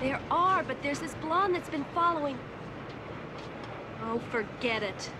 There are, but there's this blonde that's been following... Oh, forget it.